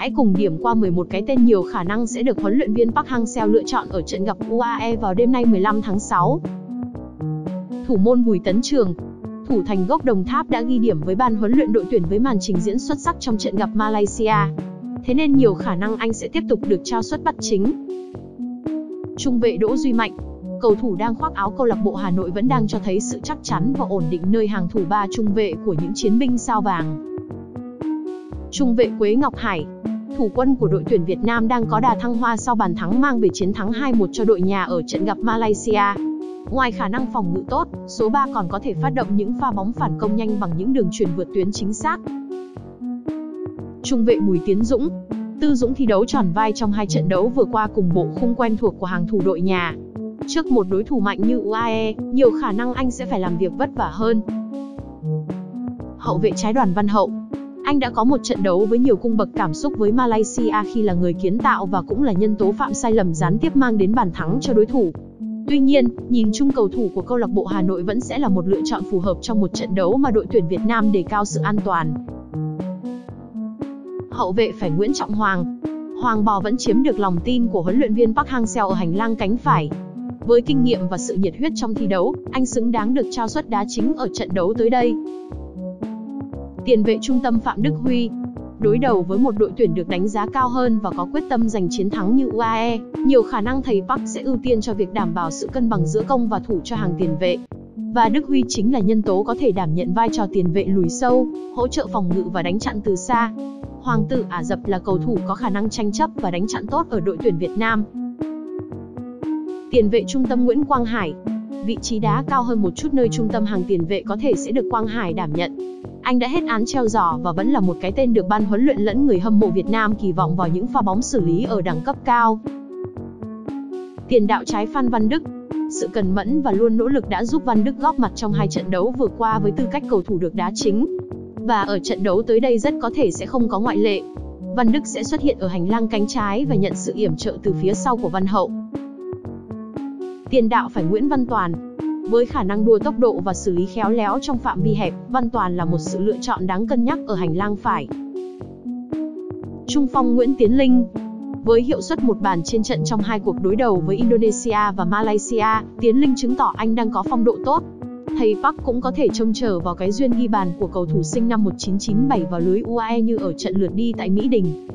Hãy cùng điểm qua 11 cái tên nhiều khả năng sẽ được huấn luyện viên Park Hang-seo lựa chọn ở trận gặp UAE vào đêm nay 15 tháng 6. Thủ môn Bùi Tấn Trường Thủ thành gốc Đồng Tháp đã ghi điểm với ban huấn luyện đội tuyển với màn trình diễn xuất sắc trong trận gặp Malaysia. Thế nên nhiều khả năng anh sẽ tiếp tục được trao suất bắt chính. Trung vệ Đỗ Duy Mạnh Cầu thủ đang khoác áo câu lạc bộ Hà Nội vẫn đang cho thấy sự chắc chắn và ổn định nơi hàng thủ ba trung vệ của những chiến binh sao vàng. Trung vệ Quế Ngọc Hải Thủ quân của đội tuyển Việt Nam đang có đà thăng hoa sau bàn thắng mang về chiến thắng 2-1 cho đội nhà ở trận gặp Malaysia. Ngoài khả năng phòng ngự tốt, số 3 còn có thể phát động những pha bóng phản công nhanh bằng những đường truyền vượt tuyến chính xác. Trung vệ Bùi Tiến Dũng Tư Dũng thi đấu tròn vai trong hai trận đấu vừa qua cùng bộ khung quen thuộc của hàng thủ đội nhà. Trước một đối thủ mạnh như UAE, nhiều khả năng anh sẽ phải làm việc vất vả hơn. Hậu vệ trái đoàn Văn Hậu anh đã có một trận đấu với nhiều cung bậc cảm xúc với Malaysia khi là người kiến tạo và cũng là nhân tố phạm sai lầm gián tiếp mang đến bàn thắng cho đối thủ. Tuy nhiên, nhìn chung cầu thủ của câu lạc bộ Hà Nội vẫn sẽ là một lựa chọn phù hợp trong một trận đấu mà đội tuyển Việt Nam đề cao sự an toàn. Hậu vệ phải Nguyễn Trọng Hoàng. Hoàng Bò vẫn chiếm được lòng tin của huấn luyện viên Park Hang-seo ở hành lang cánh phải. Với kinh nghiệm và sự nhiệt huyết trong thi đấu, anh xứng đáng được trao suất đá chính ở trận đấu tới đây. Tiền vệ trung tâm Phạm Đức Huy Đối đầu với một đội tuyển được đánh giá cao hơn và có quyết tâm giành chiến thắng như UAE, nhiều khả năng thầy Park sẽ ưu tiên cho việc đảm bảo sự cân bằng giữa công và thủ cho hàng tiền vệ. Và Đức Huy chính là nhân tố có thể đảm nhận vai trò tiền vệ lùi sâu, hỗ trợ phòng ngự và đánh chặn từ xa. Hoàng tử Ả Rập là cầu thủ có khả năng tranh chấp và đánh chặn tốt ở đội tuyển Việt Nam. Tiền vệ trung tâm Nguyễn Quang Hải Vị trí đá cao hơn một chút nơi trung tâm hàng tiền vệ có thể sẽ được Quang Hải đảm nhận. Anh đã hết án treo giò và vẫn là một cái tên được ban huấn luyện lẫn người hâm mộ Việt Nam kỳ vọng vào những pha bóng xử lý ở đẳng cấp cao. Tiền đạo trái Phan Văn Đức sự cần mẫn và luôn nỗ lực đã giúp Văn Đức góp mặt trong hai trận đấu vừa qua với tư cách cầu thủ được đá chính. Và ở trận đấu tới đây rất có thể sẽ không có ngoại lệ. Văn Đức sẽ xuất hiện ở hành lang cánh trái và nhận sự yểm trợ từ phía sau của Văn Hậu. Tiền đạo phải Nguyễn Văn Toàn. Với khả năng đua tốc độ và xử lý khéo léo trong phạm vi hẹp, Văn Toàn là một sự lựa chọn đáng cân nhắc ở hành lang phải. Trung phong Nguyễn Tiến Linh với hiệu suất một bàn trên trận trong hai cuộc đối đầu với Indonesia và Malaysia, Tiến Linh chứng tỏ anh đang có phong độ tốt. Thầy Park cũng có thể trông chờ vào cái duyên ghi bàn của cầu thủ sinh năm 1997 vào lưới UAE như ở trận lượt đi tại Mỹ Đình.